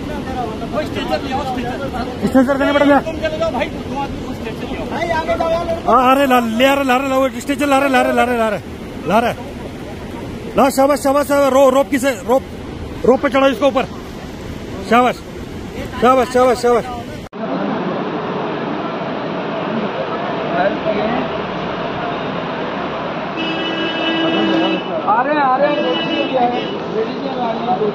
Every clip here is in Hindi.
भाई स्ट्रेचर ले स्ट्रेचर स्ट्रेचर स्ट्रेचर ले हाँ ला ले रहे ला रहे ला रहे ला रहे ला रहे ला रहे ला रहे ला शाबाश शाबाश रो रोप किसे रोप रोप पे चढ़ाओ इसको ऊपर शाबाश शाबाश शाबाश शाबाश आ रहे हैं आ रहे हैं लेडीज़ भी है लेडीज़ आ रही है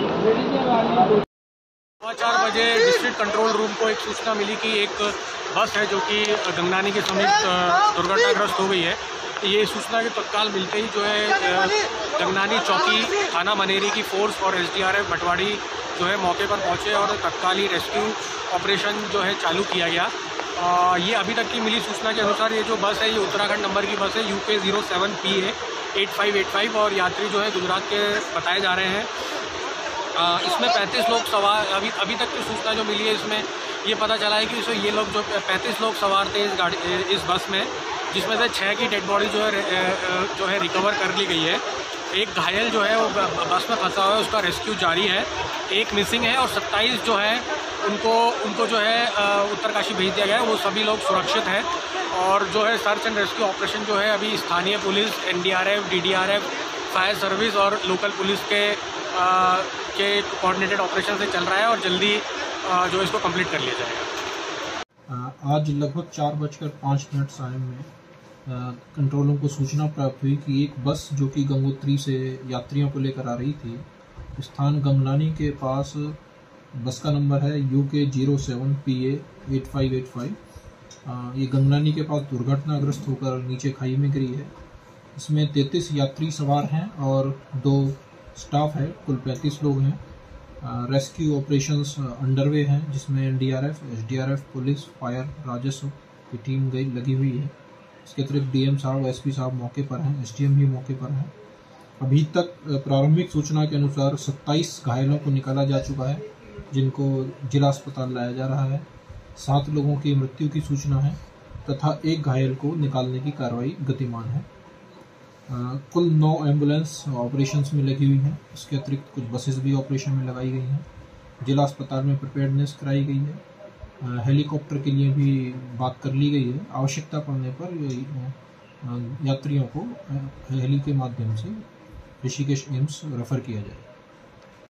आ आ आ सुबह चार बजे डिस्ट्रिक्ट कंट्रोल रूम को एक सूचना मिली कि एक बस है जो कि गंगनानी के समीप दुर्घटनाग्रस्त हो गई है। ये सूचना के तत्काल मिलते ही जो है गंगनानी चौकी थाना मनेरी की फोर्स और एसडीआरएफ बटवाड़ी जो है मौके पर पहुँचे और तत्काल ही रेस्क्यू ऑपरेशन जो है चालू किया गया। अ, ये अभी तक की मिली सूचना के अनुसार ये जो बस है ये उत्तराखंड नंबर की बस है यूके ज़ीरो सेवन पी है एट फाइव एट फाइव और यात्री जो है गुजरात के बताए जा रहे हैं। इसमें 35 लोग सवार, अभी अभी तक की सूचना जो मिली है इसमें, ये पता चला है कि इसमें ये लोग जो 35 लोग सवार थे इस गाड़ी इस बस में, जिसमें से छः की डेड बॉडी जो है जो है रिकवर कर ली गई है। एक घायल जो है, वो बस में फंसा हुआ है, उसका रेस्क्यू जारी है। एक मिसिंग है और 27 जो है, उनको उनको जो है उत्तरकाशी भेज दिया गया है। वो सभी लोग सुरक्षित हैं और जो है सर्च एंड रेस्क्यू ऑपरेशन जो है, अभी स्थानीय police, NDRF, DDRF, fire service और लोकल पुलिस के के कोऑर्डिनेटेड ऑपरेशन से चल रहा है और जल्दी जो इसको कंप्लीट कर लिया जाएगा। आज लगभग चार बजकर पाँच मिनट समय में कंट्रोल रूम को सूचना प्राप्त हुई कि एक बस जो कि गंगोत्री से यात्रियों को लेकर आ रही थी, स्थान गंगनानी के पास, बस का नंबर है U K zero seven PA eight five eight five ये गंगनानी के पास दुर्घटनाग्रस्त होकर नीचे खाई में गिरी है। इसमें तैंतीस यात्री सवार हैं और दो स्टाफ है, कुल पैंतीस लोग हैं। रेस्क्यू ऑपरेशंस अंडरवे हैं, जिसमें एनडीआरएफ एसडीआरएफ, पुलिस, फायर, राजस्व की टीम गई, लगी हुई है। इसके अतिरिक्त डीएम साहब, एसपी साहब मौके पर हैं, एसडीएम भी मौके पर हैं। अभी तक प्रारंभिक सूचना के अनुसार 27 घायलों को निकाला जा चुका है, जिनको जिला अस्पताल लाया जा रहा है। सात लोगों की मृत्यु की सूचना है, तथा एक घायल को निकालने की कार्रवाई गतिमान है। कुल नौ एंबुलेंस ऑपरेशंस में लगी हुई हैं। इसके अतिरिक्त कुछ बसेस भी ऑपरेशन में लगाई गई हैं। जिला अस्पताल में प्रिपेयर्डनेस कराई गई है। हेलीकॉप्टर के लिए भी बात कर ली गई है। आवश्यकता पड़ने पर यात्रियों को हेली के माध्यम से ऋषिकेश एम्स रेफर किया जाए